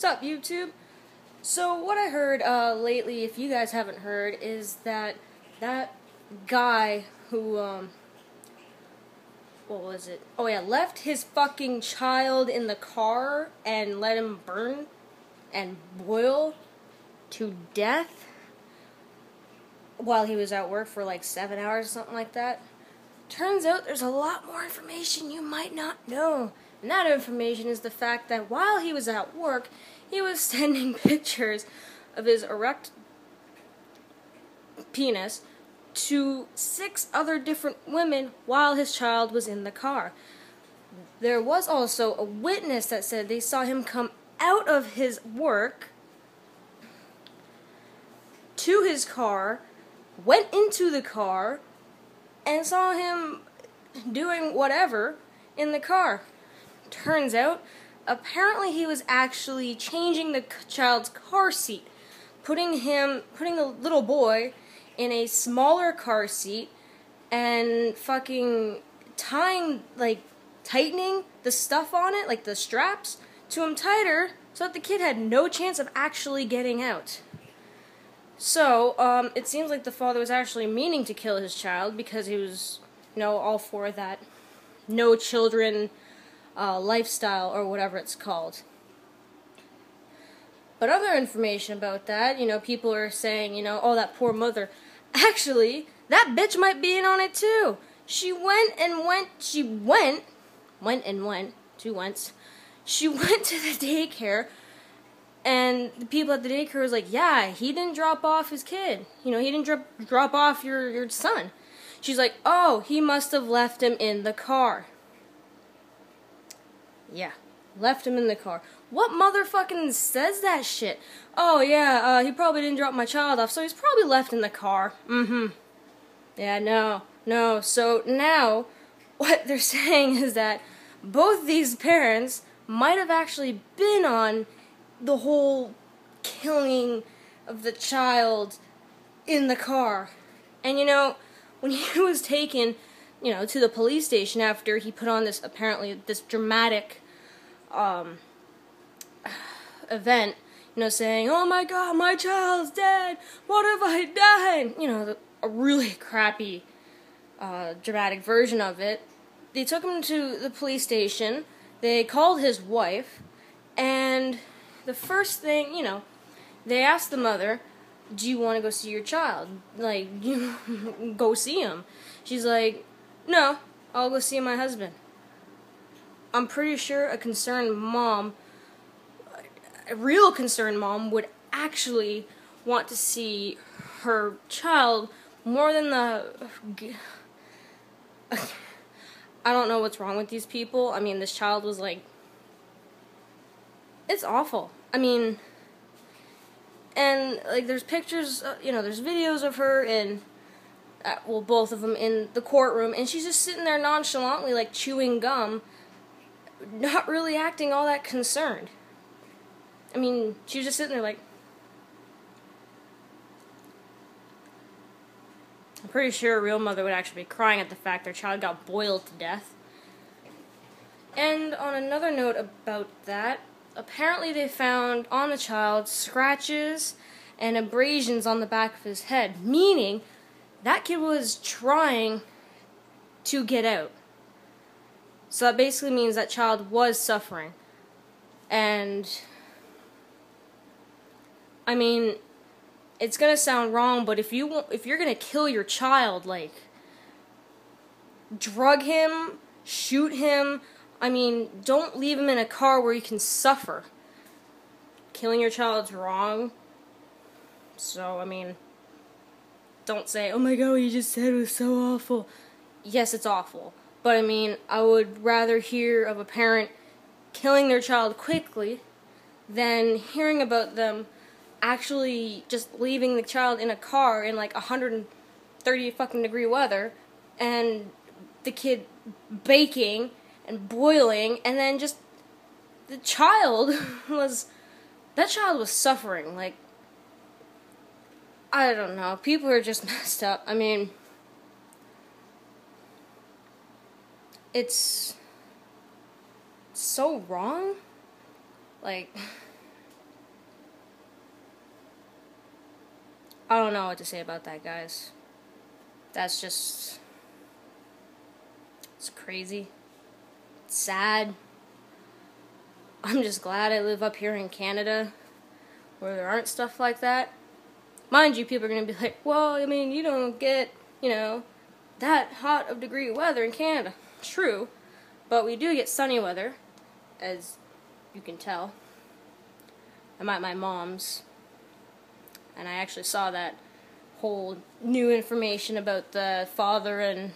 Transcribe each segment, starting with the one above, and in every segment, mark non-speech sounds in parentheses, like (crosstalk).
What's up, YouTube? So, what I heard uh, lately, if you guys haven't heard, is that that guy who, um, what was it? Oh, yeah, left his fucking child in the car and let him burn and boil to death while he was at work for like seven hours or something like that. Turns out there's a lot more information you might not know. And that information is the fact that while he was at work, he was (laughs) sending pictures of his erect penis to six other different women while his child was in the car. There was also a witness that said they saw him come out of his work to his car, went into the car, and saw him doing whatever in the car. Turns out, apparently he was actually changing the child's car seat, putting him, putting the little boy in a smaller car seat, and fucking tying, like, tightening the stuff on it, like the straps, to him tighter so that the kid had no chance of actually getting out. So, um, it seems like the father was actually meaning to kill his child because he was, you know, all for that no children uh, lifestyle or whatever it's called. But other information about that, you know, people are saying, you know, oh, that poor mother. Actually, that bitch might be in on it too. She went and went, she went, went and went, two wents. She (laughs) went to the daycare, and the people at the daycare was like, yeah, he didn't drop off his kid. You know, he didn't drop, drop off your, your son. She's like, oh, he must have left him in the car. Yeah, left him in the car. What motherfucking says that shit? Oh yeah, uh, he probably didn't drop my child off, so he's probably left in the car. Mm-hmm. Yeah, no, no. So now, (laughs) what they're saying is that both these parents might have actually been on the whole killing of the child in the car. And you know, when (laughs) he was taken you know, to the police station after he put on this apparently this dramatic um, (sighs) event, you know, saying, "Oh my God, my child's dead. What have I done?" You know, a really (laughs) crappy, uh, dramatic version of it. They took him to the police station. They called his wife, and the first thing, you know, they asked the mother, "Do you want to go see your child? Like, (laughs) you go see him?" She's like, no, I'll go see my husband. I'm pretty sure a concerned mom, a real concerned mom, would actually want to see her child more than the. I don't know what's wrong with these people. I mean, this child was like. It's awful. I mean. And, like, there's pictures, uh, you know, there's videos of her and uh, well, both of them in the courtroom, and she's just sitting there nonchalantly, like chewing gum, not really acting all that concerned. I mean, she was just sitting there like. I'm pretty sure a real mother would actually be crying at the fact their child got boiled to death. And on another note about that, apparently they found on the child scratches and abrasions on the back of his head, meaning that kid was trying to get out. So that basically means that child was suffering. And I mean, it's going to sound wrong, but if you if you're going to kill your child like drug him, shoot him, I mean, don't leave him in a car where he can suffer. Killing your child's wrong. So, I mean, don't say, oh my god, what you just said it was so awful. Yes, it's awful. But I mean, I would rather hear of a parent killing their child quickly than hearing about them actually just leaving the child in a car in like 130 fucking degree weather and the kid baking and boiling and then just the child (laughs) was that child was suffering like I don't know. People are just (laughs) messed up. I mean, it's so wrong. Like, I don't know what to say about that, guys. That's just. It's crazy. It's sad. I'm just glad I live up here in Canada where there aren't stuff like that. Mind you, people are going to be like, well, I mean, you don't get, you know, that hot of degree weather in Canada. True, but we do get sunny weather, as you can tell. I'm at my mom's, and I actually saw that whole new information about the father and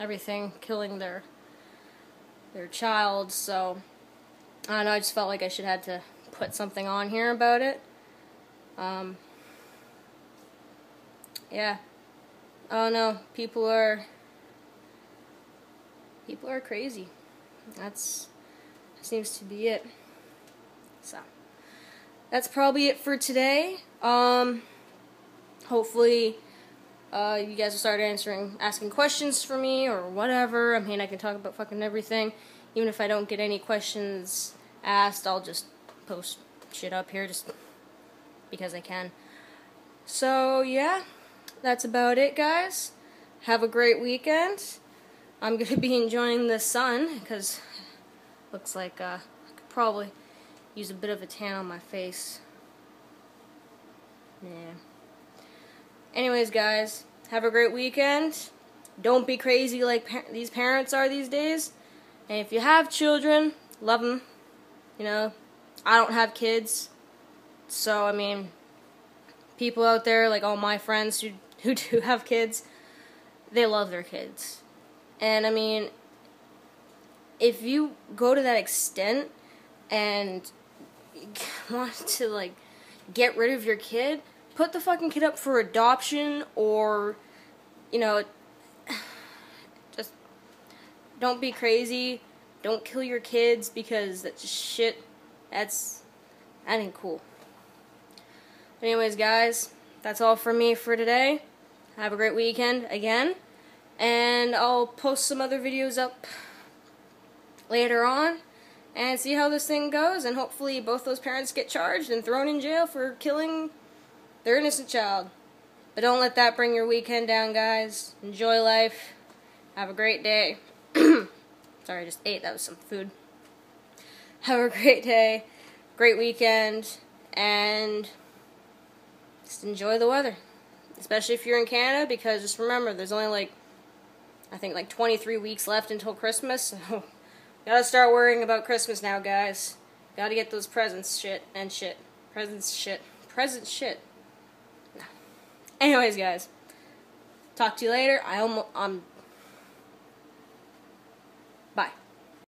everything killing their their child. So I don't know. I just felt like I should have to put something on here about it. Um, yeah. Oh no, people are people are crazy. That's that seems to be it. So that's probably it for today. Um, hopefully, uh, you guys will start answering, asking questions for me or whatever. I mean, I can talk about fucking everything. Even if I don't get any questions asked, I'll just post shit up here just because I can. So, yeah, that's about it, guys. Have a great weekend. I'm going to be enjoying the sun because looks like uh, I could probably use a bit of a tan on my face. Yeah. Anyways, guys, have a great weekend. Don't be crazy like par these parents are these days. And if you have children, love them. You know, I don't have kids. So, I mean, people out there, like all my friends who, who do have kids, they love their kids. And, I mean, if you go to that extent and (laughs) want to, like, get rid of your kid, put the fucking kid up for adoption or, you know, (sighs) just don't be crazy. Don't kill your kids because that's shit. That's, that ain't cool. Anyways, guys, that's all for me for today. Have a great weekend again. And I'll post some other videos up later on and see how this thing goes. And hopefully both those parents get charged and thrown in jail for killing their innocent child. But don't let that bring your weekend down, guys. Enjoy life. Have a great day. (clears throat) Sorry, I just ate. That was some food. Have a great day, great weekend, and just enjoy the weather. Especially if you're in Canada, because just remember, there's only like, I think like 23 weeks left until Christmas. So (laughs) gotta start worrying about Christmas now, guys. Gotta get those presents shit and shit. Presents shit. Presents shit. (sighs) Anyways, guys. Talk to you later. I almost, I'm